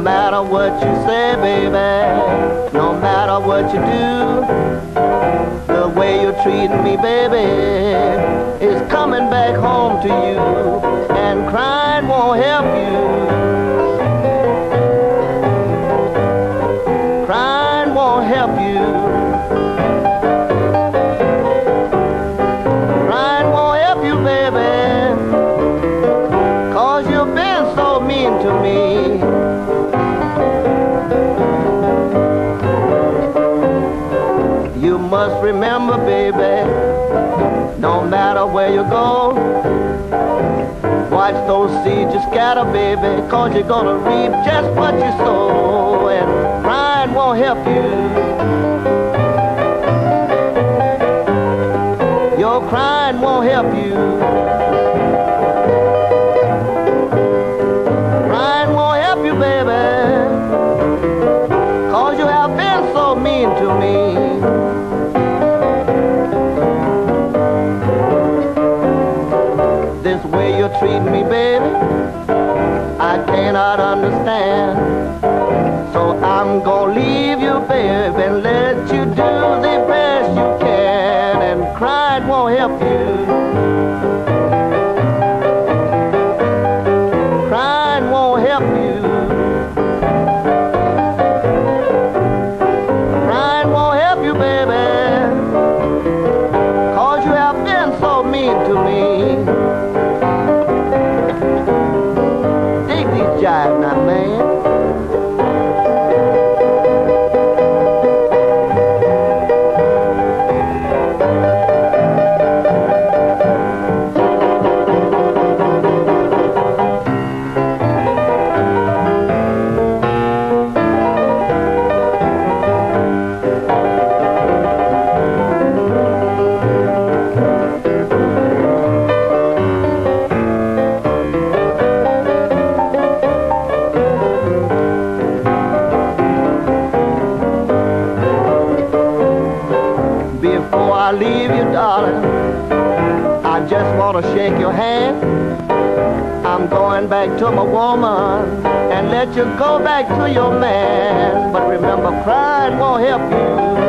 matter what you say, baby, no matter what you do, the way you're treating me, baby, is coming back home to you, and crying won't help you. Crying won't help you. Must remember, baby, no matter where you go, watch those seeds you scatter, baby, cause you're gonna reap just what you sow, and crying won't help you. Your crying won't help you. Crying won't cannot understand. So I'm gonna leave you, baby, and let you do the best you can, and crying won't help you. Crying won't help you. Crying won't help you, baby. Cause you have been so mean to me. também. Before I leave you, darling, I just want to shake your hand. I'm going back to my woman and let you go back to your man. But remember, crying won't help you.